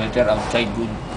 better outside good.